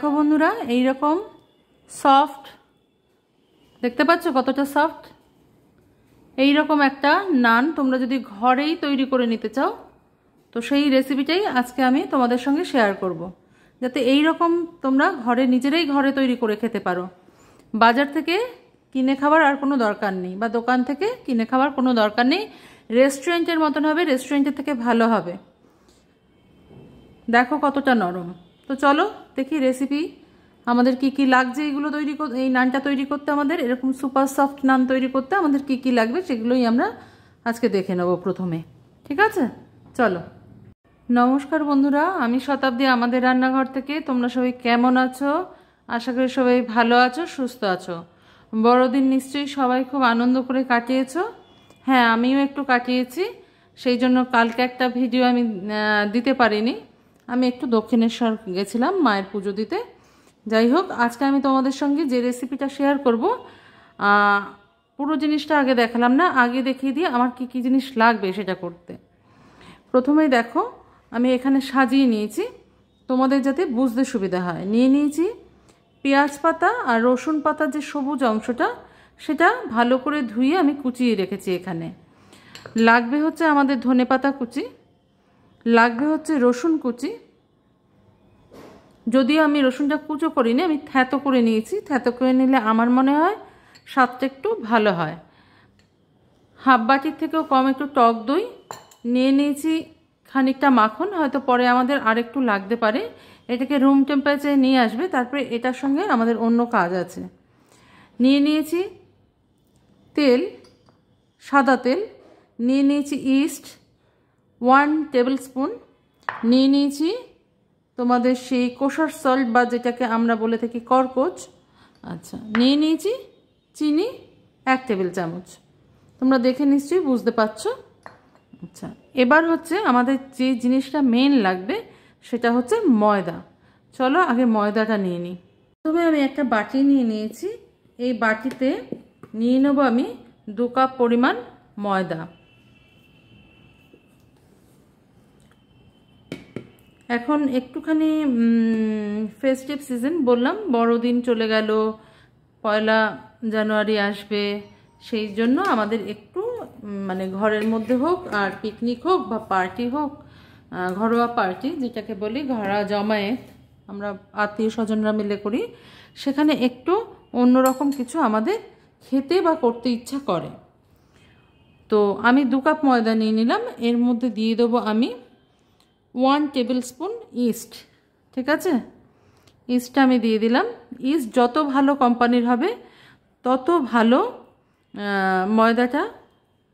দেখো বন্ধুরা, এইরকম সফট দেখতে পাচ্ছ কতটা সফট এই রকম একটা নান তোমরা যদি ঘরেই তৈরি করে নিতে চাও, তো সেই রেসিপিটাই আজকে আমি তোমাদের সঙ্গে শেয়ার করব। যাতে এই রকম তোমরা ঘরে নিজেরাই ঘরে তৈরি করে খেতে পারো। বাজার থেকে কিনে খাবার আর কোনো দরকার নেই, বা দোকান থেকে কিনে খাবার কোনো দরকার নেই। রেস্টুরেন্টের মতন হবে রেস্টুরেন্টের থেকে ভালো হবে। দেখো কতটা নরম। তো চলো, দেখি রেসিপি আমাদের কি কি লাগছে এইগুলো তৈরি এই নানটা তৈরি করতে আমাদের, এরকম সুপার সফট নান তৈরি করতে আমাদের কি কি লাগবে সেগুলোই আমরা আজকে দেখে নেব প্রথমে, ঠিক আছে? চলো। নমস্কার বন্ধুরা, আমি শতাব্দী, আমাদের রান্নাঘর থেকে, তোমরা সবাই কেমন আছো? আশা করি সবাই ভালো আছো, সুস্থ আছো। বড়দিন নিশ্চয়ই সবাই খুব আনন্দ করে কাটিয়েছ। হ্যাঁ আমিও একটু কাটিয়েছি, সেই জন্য কালকে একটা ভিডিও আমি দিতে পারিনি। আমি একটু দক্ষিণেশ্বর গেছিলাম মায়ের পুজো দিতে। যাই হোক, আজকে আমি তোমাদের সঙ্গে যে রেসিপিটা শেয়ার করব পুরো জিনিসটা আগে দেখালাম না, আগে দেখিয়ে দিয়ে আমার কি কি জিনিস লাগবে সেটা করতে। প্রথমেই দেখো, আমি এখানে সাজিয়ে নিয়েছি, তোমাদের যাতে বুঝতে সুবিধা হয়। নিয়ে নিয়েছি পেঁয়াজ পাতা আর রসুন পাতার যে সবুজ অংশটা, সেটা ভালো করে ধুয়ে আমি কুচিয়ে রেখেছি এখানে। লাগবে হচ্ছে আমাদের ধনে পাতা কুচি। লাগবে হচ্ছে রসুন কুচি। যদিও আমি রসুনটা কুচো করিনি, আমি থ্যাতো করে নিয়েছি। থ্যাতো করে নিলে আমার মনে হয় স্বাদটা একটু ভালো হয়। হাফ বাটির থেকেও কম একটু টক দই। নিয়ে নিয়েছি খানিকটা মাখন, হয়তো পরে আমাদের আরেকটু লাগতে পারে। এটাকে রুম টেম্পারেচারে নিয়ে আসবে, তারপরে এটার সঙ্গে আমাদের অন্য কাজ আছে। নিয়ে নিয়েছি তেল, সাদা তেল। নিয়ে নিয়েছি ইস্ট ওয়ান টেবিল স্পুন নিয়ে নিয়েছি। তোমাদের সেই কোষার সল্ট বা যেটাকে আমরা বলে থাকি করকোচ। আচ্ছা নিয়ে নিয়েছি চিনি এক টেবিল চামচ। তোমরা দেখে নিশ্চয়ই বুঝতে পারছ। আচ্ছা এবার হচ্ছে আমাদের যে জিনিসটা মেন লাগবে সেটা হচ্ছে ময়দা। চলো আগে ময়দাটা নিয়ে নিই। তবে আমি একটা বাটি নিয়ে নিয়েছি। এই বাটিতে নিয়ে নেব আমি দু কাপ পরিমাণ ময়দা। এখন একটুখানি ফেস্টিভ সিজন বললাম, বড়দিন চলে গেল, পয়লা জানুয়ারি আসবে, সেই জন্য আমাদের একটু মানে ঘরের মধ্যে হোক আর পিকনিক হোক বা পার্টি হোক ঘরোয়া পার্টি যেটাকে বলি ঘরা জমায়েত, আমরা আত্মীয় স্বজনরা মিলে করি, সেখানে একটু অন্যরকম কিছু আমাদের খেতে বা করতে ইচ্ছা করে। তো আমি দু কাপ ময়দা নিয়ে নিলাম, এর মধ্যে দিয়ে দেবো আমি ওয়ান টেবিল স্পুন ইস্ট, ঠিক আছে? ইস্টটা আমি দিয়ে দিলাম। ইস্ট যত ভালো কোম্পানির হবে, তত ভালো ময়দাটা,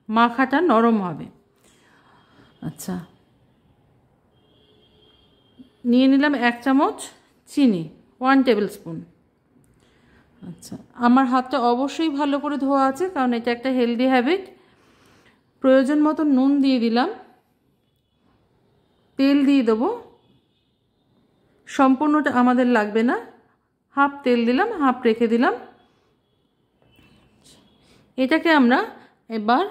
মাখাটা নরম হবে। আচ্ছা। নিয়ে নিলাম এক চামচ চিনি, ওয়ান টেবিল স্পুন আচ্ছা। আমার হাতটা অবশ্যই ভালো করে ধোয়া আছে, কারণ এটা একটা হেলদি হ্যাবিট। প্রয়োজন মতো নুন দিয়ে দিলাম। তেল দিয়ে দেবো। সম্পূর্ণটা আমাদের লাগবে না। হাফ তেল দিলাম, হাফ রেখে দিলাম। এটাকে আমরা এবার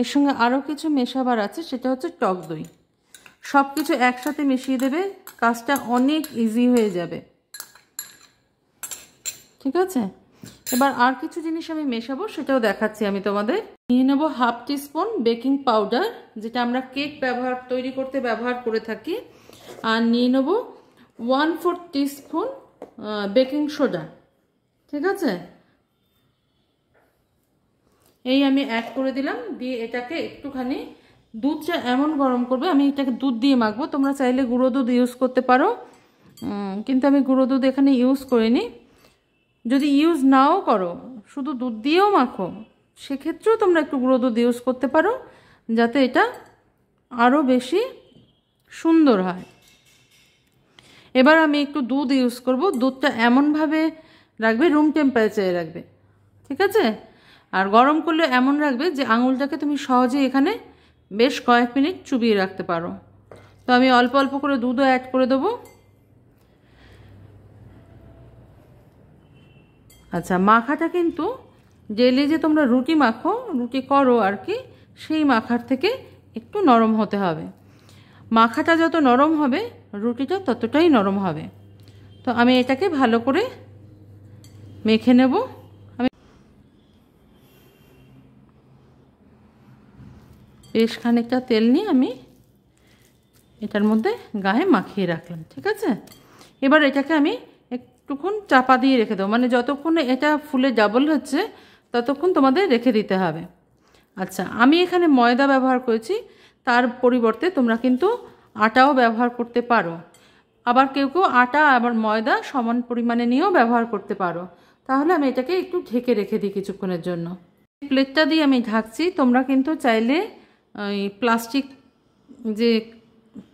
এর সঙ্গে আরও কিছু মেশাবার আছে, সেটা হচ্ছে টক দই। সব কিছু একসাথে মিশিয়ে দেবে, কাজটা অনেক ইজি হয়ে যাবে। ঠিক আছে? এবার আর কিছু জিনিস আমি মেশাবো, সেটাও দেখাচ্ছি আমি তোমাদের। নিয়ে নেব হাফ টিস্পুন বেকিং পাউডার, যেটা আমরা কেক ব্যবহার, তৈরি করতে ব্যবহার করে থাকি। আর নিয়ে নেব one four teaspoon baking soda. ঠিক আছে? এই আমি অ্যাড করে দিলাম, দিয়ে এটাকে একটুখানি দুধটা এমন গরম করবে, আমি এটাকে দুধ দিয়ে মাখবো। তোমরা চাইলে গুঁড়ো দুধ ইউজ করতে পারো। কিন্তু আমি গুঁড়ো দুধ এখানে ইউজ করিনি। যদি ইউজ নাও করো, শুধু দুধ দিয়েও মাখো, সেক্ষেত্রেও তোমরা একটু গুঁড়ো দুধ ইউজ করতে পারো, যাতে এটা আরও বেশি সুন্দর হয়। এবার আমি একটু দুধ ইউজ করব। দুধটা এমনভাবে রাখবে রুম টেম্পারেচারে রাখবে, ঠিক আছে? আর গরম করলে এমন রাখবে যে আঙুলটাকে তুমি সহজে এখানে বেশ কয়েক মিনিট চুবিয়ে রাখতে পারো। তো আমি অল্প অল্প করে দুধও অ্যাড করে দেবো। আচ্ছা মাখাটা কিন্তু ডেলি যে তোমরা রুটি মাখো, রুটি করো আর কি, সেই মাখার থেকে একটু নরম হতে হবে। মাখাটা যত নরম হবে, রুটিটা ততটাই নরম হবে। তো আমি এটাকে ভালো করে মেখে নেব। আমি বেশ খানিকটা তেল নিয়ে আমি এটার মধ্যে গায়ে মাখিয়ে রাখলাম, ঠিক আছে? এবার এটাকে আমি একটুক্ষণ চাপা দিয়ে রেখে দেবো মানে যতক্ষণ এটা ফুলে ডাবল হচ্ছে, ততক্ষণ তোমাদের রেখে দিতে হবে। আচ্ছা আমি এখানে ময়দা ব্যবহার করেছি। তার পরিবর্তে তোমরা কিন্তু আটাও ব্যবহার করতে পারো। আবার কেউ কেউ আটা আবার ময়দা সমান পরিমাণে নিয়েও ব্যবহার করতে পারো। তাহলে আমি এটাকে একটু ঢেকে রেখে দিই কিছুক্ষণের জন্য। প্লেটটা দিয়ে আমি ঢাকছি। তোমরা কিন্তু চাইলে ওই প্লাস্টিক যে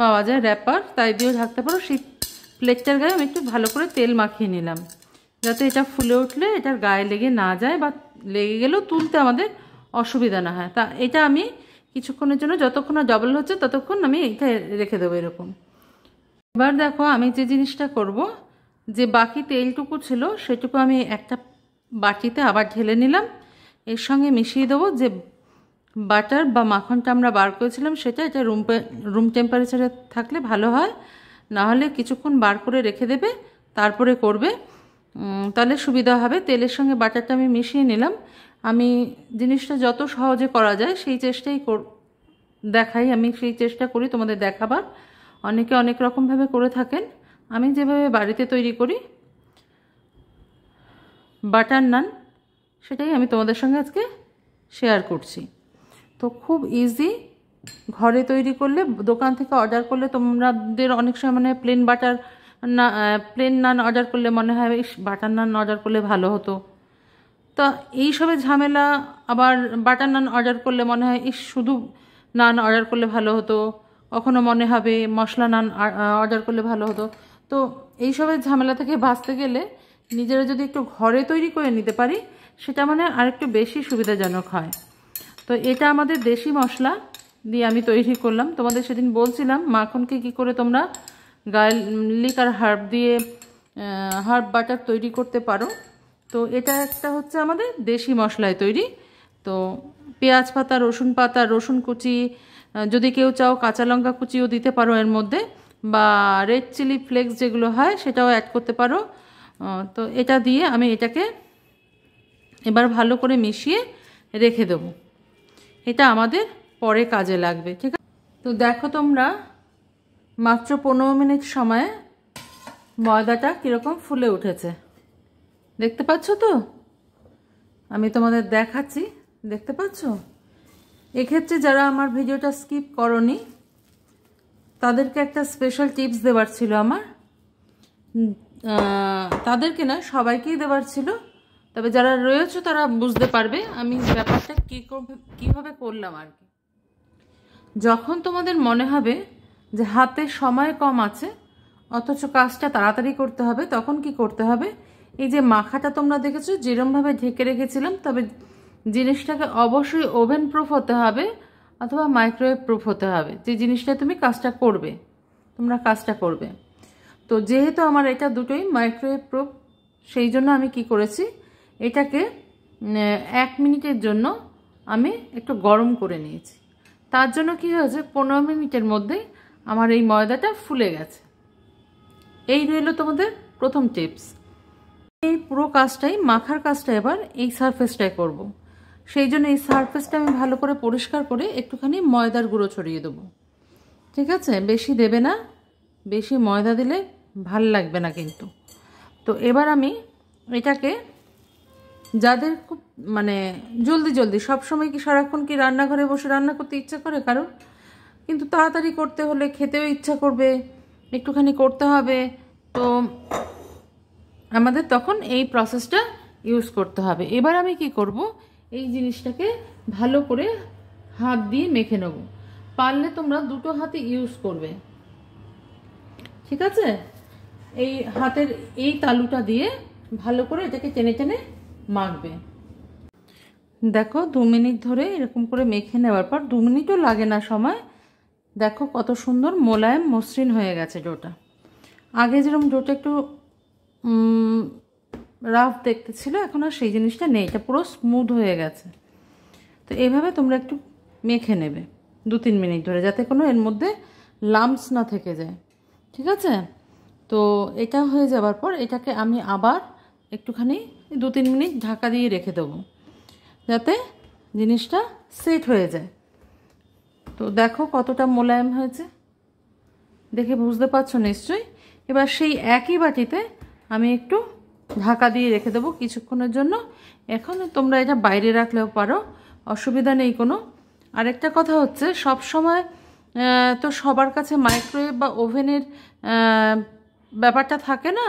পাওয়া যায় র্যাপার তাই দিয়েও ঢাকতে পারো। সেই প্লেটটার গায়ে আমি একটু ভালো করে তেল মাখিয়ে নিলাম। যাতে এটা ফুলে উঠলে এটার গায়ে লেগে না যায় বা লেগে গেলেও তুলতে আমাদের অসুবিধা না হয়। তা এটা আমি কিছুক্ষণের জন্য যতক্ষণ না ডবল হচ্ছে ততক্ষণ আমি এটা রেখে দেবো এরকম। এবার দেখো আমি যে জিনিসটা করব, যে বাকি তেলটুকু ছিল সেটুকু আমি একটা বাটিতে আবার ঢেলে নিলাম। এর সঙ্গে মিশিয়ে দেবো যে বাটার বা মাখনটা আমরা বার করেছিলাম সেটা এটা রুম রুম টেম্পারেচারে থাকলে ভালো হয়। নাহলে কিছুক্ষণ বার করে রেখে দেবে, তারপরে করবে। তাহলে সুবিধা হবে। তেলের সঙ্গে বাটারটা আমি মিশিয়ে নিলাম। আমি জিনিসটা যত সহজে করা যায় সেই চেষ্টাই দেখাই। আমি সেই চেষ্টা করি তোমাদের দেখাবার। অনেকে অনেক রকমভাবে করে থাকেন। আমি যেভাবে বাড়িতে তৈরি করি, বাটার নান, সেটাই আমি তোমাদের সঙ্গে আজকে শেয়ার করছি। তো খুব ইজি ঘরে তৈরি করলে, দোকান থেকে অর্ডার করলে তোমাদের অনেক সময় মানে প্লেন বাটার না প্লেন নান অর্ডার করলে মনে হয়, ইস বাটার নান অর্ডার করলে ভালো হতো। তা এইসবের ঝামেলা, আবার বাটার নান অর্ডার করলে মনে হয়, ইস, শুধু নান অর্ডার করলে ভালো হতো। কখনো মনে হবে, মশলা নান অর্ডার করলে ভালো হতো। তো এইসবের ঝামেলা থেকে বাঁচতে গেলে নিজেরা যদি একটু ঘরে তৈরি করে নিতে পারি, সেটা মানে আরেকটু বেশি সুবিধাজনক হয়। তো এটা আমাদের দেশি মশলা। দিয়ে আমি তৈরি করলাম। তোমাদের সেদিন বলছিলাম, মাখনকে কি করে তোমরা গার্লিক আর হার্ব দিয়ে হার্ব বাটার তৈরি করতে পারো। তো এটা একটা হচ্ছে আমাদের দেশি মশলায় তৈরি। তো পেঁয়াজ পাতা, রসুন পাতা, রসুন কুচি যদি কেউ চাও কাঁচা লঙ্কা কুচিও দিতে পারো এর মধ্যে, বা রেড চিলি ফ্লেক্স যেগুলো হয় সেটাও অ্যাড করতে পারো। তো এটা দিয়ে আমি এটাকে এবার ভালো করে মিশিয়ে রেখে দেবো। এটা আমাদের পরে কাজে লাগবে, ঠিক আছে? তো দেখো তোমরা, মাত্র পনেরো মিনিট সময়ে ময়দাটা কীরকম ফুলে উঠেছে। দেখতে পাচ্ছ তো? আমি তোমাদের দেখাচ্ছি, দেখতে পাচ্ছ? এক্ষেত্রে যারা আমার ভিডিওটা স্কিপ করনি, তাদেরকে একটা স্পেশাল টিপস দেওয়ার ছিল আমার। তাদেরকে না, সবাইকেই দেওয়ার ছিল। তবে যারা রয়েছে তারা বুঝতে পারবে আমি ব্যাপারটা কী কীভাবে করলাম আর কি। যখন তোমাদের মনে হবে যে হাতে সময় কম আছে, অথচ কাজটা তাড়াতাড়ি করতে হবে, তখন কি করতে হবে? এই যে মাখাটা তোমরা দেখেছ, যেরমভাবে ঢেকে রেখেছিলাম, তবে জিনিসটাকে অবশ্যই ওভেন প্রুফ হতে হবে অথবা মাইক্রোওয়েভ প্রুফ হতে হবে। যে জিনিসটা তুমি কাজটা করবে, তোমরা কাজটা করবে। তো যেহেতু আমার এটা দুটোই মাইক্রোওয়েভ প্রুফ সেই জন্য আমি কি করেছি, এটাকে এক মিনিটের জন্য আমি একটু গরম করে নিয়েছি। তার জন্য কি হয়েছে? পনেরো মিনিটের মধ্যেই আমার এই ময়দাটা ফুলে গেছে। এই রইল তোমাদের প্রথম টিপস এই পুরো কাজটাই, মাখার কাজটা এবার এই সারফেসটায় করব। সেই জন্য এই সারফেসটা আমি ভালো করে পরিষ্কার করে একটুখানি ময়দার গুঁড়ো ছড়িয়ে দেবো। ঠিক আছে? বেশি দেবে না। বেশি ময়দা দিলে ভালো লাগবে না কিন্তু। তো এবার আমি এটাকে যাদের খুব মানে জলদি জলদি সব সময় কি সারাক্ষণ কি রান্নাঘরে বসে রান্না করতে ইচ্ছা করে কারণ কিন্তু তাড়াতাড়ি করতে হলে খেতেও ইচ্ছা করবে, একটুখানি করতে হবে। তো আমাদের তখন এই প্রসেসটা ইউজ করতে হবে। এবার আমি কি করব? এই জিনিসটাকে ভালো করে হাত দিয়ে মেখে নেব। পারলে তোমরা দুটো হাতে ইউজ করবে। ঠিক আছে? এই হাতের এই তালুটা দিয়ে ভালো করে এটাকে টেনে টেনে মাখবে। দেখো দু মিনিট ধরে এরকম করে মেখে নেওয়ার পর দু মিনিটও লাগে না সময়। দেখো কত সুন্দর মোলায়েম মসৃণ হয়ে গেছে ডোটা। আগে যেরকম ডোটা একটু রাফ দেখতে ছিল, এখন আর সেই জিনিসটা নেই, এটা পুরো স্মুথ হয়ে গেছে। তো এইভাবে তোমরা একটু মেখে নেবে দু তিন মিনিট ধরে, যাতে কোনো এর মধ্যে লাম্পস না থেকে যায়। ঠিক আছে? তো এটা হয়ে যাওয়ার পর এটাকে আমি আবার একটুখানি দু তিন মিনিট ঢাকা দিয়ে রেখে দেবো, যাতে জিনিসটা সেট হয়ে যায়। তো দেখো কতটা মোলায়েম হয়েছে। দেখে বুঝতে পারছ নিশ্চয়ই? এবার সেই একই বাটিতে আমি একটু ঢাকা দিয়ে রেখে দেবো কিছুক্ষণের জন্য। এখন তোমরা এটা বাইরে রাখলেও পারো, অসুবিধা নেই কোনো। আরেকটা কথা হচ্ছে, সব সময় তো সবার কাছে মাইক্রোওয়েভ বা ওভেনের ব্যাপারটা থাকে না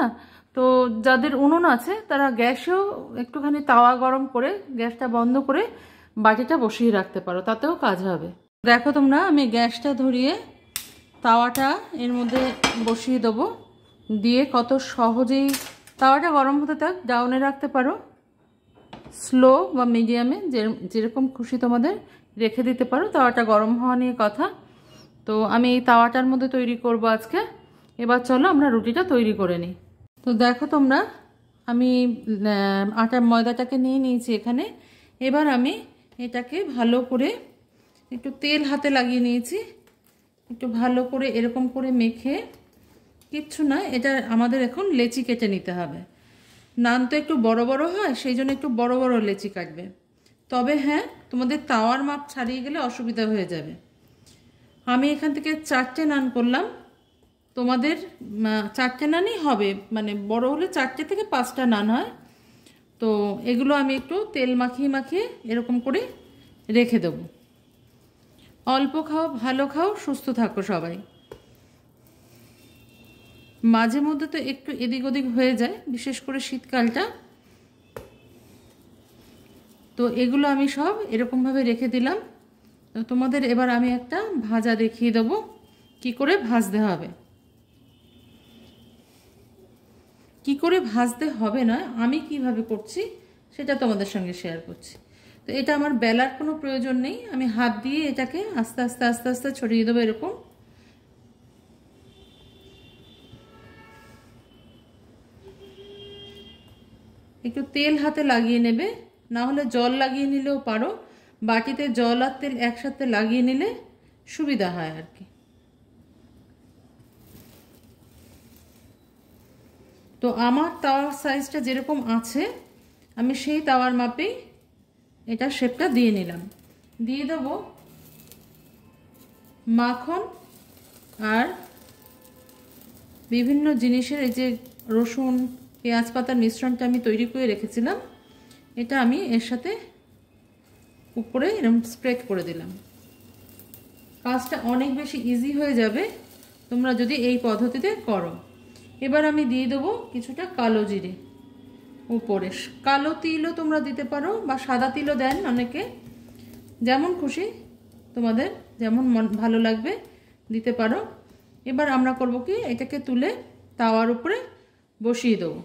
তো যাদের উনুন আছে, তারা গ্যাসেও একটুখানি তাওয়া গরম করে, গ্যাসটা বন্ধ করে বাটিটা বসিয়ে রাখতে পারো, তাতেও কাজ হবে। দেখো তোমরা, আমি গ্যাসটা ধরিয়ে তাওয়াটা এর মধ্যে বসিয়ে দেবো। দিয়ে কত সহজেই তাওয়াটা গরম হতে থাক, ডাউনে রাখতে পারো। স্লো বা মিডিয়ামে যেরকম খুশি তোমাদের রেখে দিতে পারো, তাওয়াটা গরম হওয়া নিয়ে কথা। তো আমি এই তাওয়াটার মধ্যে তৈরি করব আজকে। এবার চলো আমরা রুটিটা তৈরি করে নিই। তো দেখো তোমরা, আমি আটার ময়দাটাকে নিয়ে নিয়েছি এখানে। এবার আমি এটাকে ভালো করে একটু তেল হাতে লাগিয়ে নিয়েছি। একটু ভালো করে এরকম করে মেখে, কিচ্ছু না, এটা আমাদের এখন লেচি কেটে নিতে হবে। নান তো একটু বড় বড় হয়, সেই জন্য একটু বড় বড় লেচি কাটবে। তবে হ্যাঁ তোমাদের তাওয়ার মাপ ছাড়িয়ে গেলে অসুবিধা হয়ে যাবে। আমি এখান থেকে চারটে নান করলাম। তোমাদের চারটে নানই হবে। মানে বড় হলে চারটে থেকে পাঁচটা নান হয়। তো এগুলো আমি একটু তেল মাখিয়ে মাখিয়ে এরকম করে রেখে দেবো। অল্প খাও, ভালো খাও, সুস্থ থাকো সবাই। মাঝে মধ্যে তো একটু এদিক ওদিক হয়ে যায়, বিশেষ করে শীতকালটা। তো এগুলো আমি সব এরকমভাবে রেখে দিলাম। তোমাদের এবার আমি একটা ভাজা দেখিয়ে দেবো, কি করে ভাজতে হবে। কি করে ভাজতে হবে না, আমি কীভাবে করছি সেটা তোমাদের সঙ্গে শেয়ার করছি। তো এটা আমার বেলার কোনো প্রয়োজন নেই, আমি হাত দিয়ে এটাকে আস্তে আস্তে আস্তে আস্তে ছড়িয়ে দেবো এরকম। একটু তেল হাতে লাগিয়ে নেবে, না হলে জল লাগিয়ে নিলেও পারো, বাটিতে জল আর তেল একসাথে লাগিয়ে নিলে সুবিধা হয় আর কি। তো আমার তাওয়ার সাইজটা যেরকম আছে, আমি সেই তাওয়ার মাপেই এটা শেপটা দিয়ে নিলাম। দিয়ে দেব মাখন আর বিভিন্ন জিনিসের এই যে রসুন, পেঁয়াজ পাতার মিশ্রণটা আমি তৈরি করে রেখেছিলাম, এটা আমি এর সাথে উপরে এরকম স্প্রেড করে দিলাম। কাজটা অনেক বেশি ইজি হয়ে যাবে, তোমরা যদি এই পদ্ধতিতে করো। এবার আমি দিয়ে দেবো কিছুটা কালো জিরে উপরে। কালো তিলও তোমরা দিতে পারো বা সাদা তিলও দেন অনেকে। যেমন খুশি তোমাদের, যেমন মন ভালো লাগবে দিতে পারো। এবার আমরা করব কি, এটাকে তুলে তাওয়ার উপরে বসিয়ে দেবো।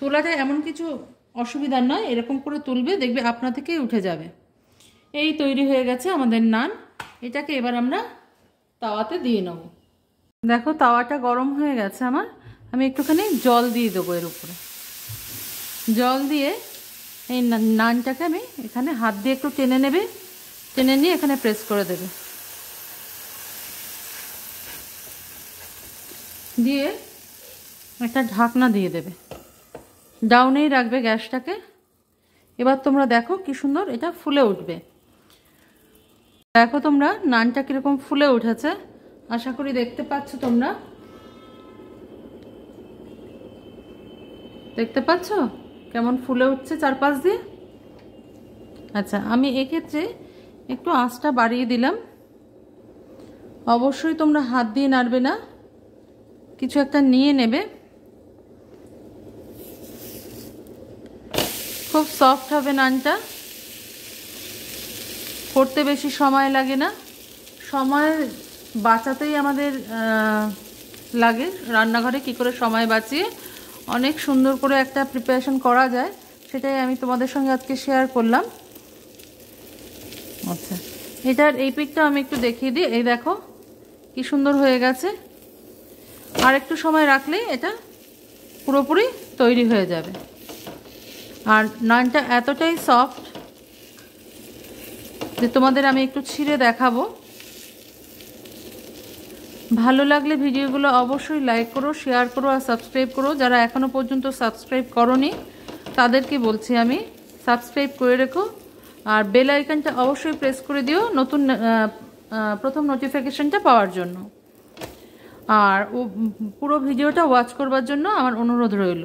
তোলাটা এমন কিছু অসুবিধা নয়, এরকম করে তুলবে, দেখবে আপনা থেকেই উঠে যাবে। এই তৈরি হয়ে গেছে আমাদের নান। এটাকে এবার আমরা তাওয়াতে দিয়ে নেব। দেখো তাওয়াটা গরম হয়ে গেছে আমার। আমি একটুখানি জল দিয়ে দেবো এর উপরে। জল দিয়ে এই নানটাকে আমি এখানে হাত দিয়ে একটু টেনে নেবে, টেনে নিয়ে এখানে প্রেস করে দেবে। দিয়ে একটা ঢাকনা দিয়ে দেবে। ডাউনেই রাখবে গ্যাসটাকে। এবার তোমরা দেখো কি সুন্দর এটা ফুলে উঠবে। দেখো তোমরা নানটা কীরকম ফুলে উঠেছে। আশা করি দেখতে পাচ্ছ তোমরা। দেখতে পাচ্ছ? কেমন ফুলে উঠছে চারপাশ দিয়ে? আচ্ছা আমি এক্ষেত্রে একটু আঁচটা বাড়িয়ে দিলাম। অবশ্যই তোমরা হাত দিয়ে নাড়বে না। কিছু একটা নিয়ে নেবে। খুব সফট হবে নানটা। করতে বেশি সময় লাগে না। সময় বাঁচাতেই আমাদের লাগে। রান্নাঘরে কি করে সময় বাঁচিয়ে অনেক সুন্দর করে একটা প্রিপারেশন করা যায়, সেটাই আমি তোমাদের সঙ্গে আজকে শেয়ার করলাম। আচ্ছা এটার এই পিকটা আমি একটু দেখিয়ে দিই। এই দেখো, কি সুন্দর হয়ে গেছে। আর একটু সময় রাখলে এটা পুরোপুরি তৈরি হয়ে যাবে। আর নানটা এতটাই সফট যে তোমাদের আমি একটু ছিঁড়ে দেখাবো। ভালো লাগলে ভিডিওগুলো অবশ্যই লাইক করো শেয়ার করো আর সাবস্ক্রাইব করো। যারা এখনও পর্যন্ত সাবস্ক্রাইব করনি, তাদেরকে বলছি আমি সাবস্ক্রাইব করে রেখো। আর বেল আইকনটা অবশ্যই প্রেস করে দিও নতুন প্রথম নোটিফিকেশনটা পাওয়ার জন্য। আর ও, পুরো ভিডিওটা ওয়াচ করবার জন্য আমার অনুরোধ রইল।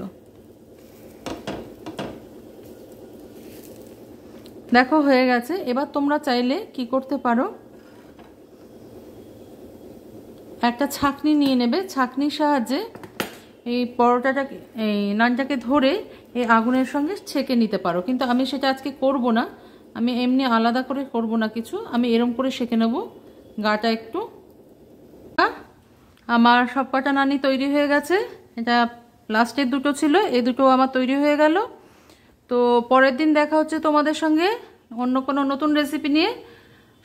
দেখো, হয়ে গেছে। এবার তোমরা চাইলে কি করতে পারো? একটা ছাকনি নিয়ে নেবে। ছাকনির সাহায্যে এই পরোটাটাকে এই নানটাকে ধরে এই আগুনের সঙ্গে ছেঁকে নিতে পারো। কিন্তু আমি সেটা আজকে করব না। আমি এমনি আলাদা করে করব না কিছু। আমি এরম করে সেঁকে নেব। গাটা একটু। আমার সব কটা নানি তৈরি হয়ে গেছে। এটা লাস্টের দুটো ছিল এই দুটো আমার তৈরি হয়ে গেল। তো পরের দিন দেখা হচ্ছে তোমাদের সঙ্গে অন্য কোনো নতুন রেসিপি নিয়ে।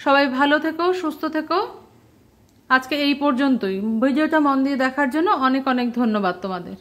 সবাই ভালো থেকো, সুস্থ থেকো। আজকে এই পর্যন্তই। ভিডিওটা মন দিয়ে দেখার জন্য অনেক অনেক ধন্যবাদ তোমাদের।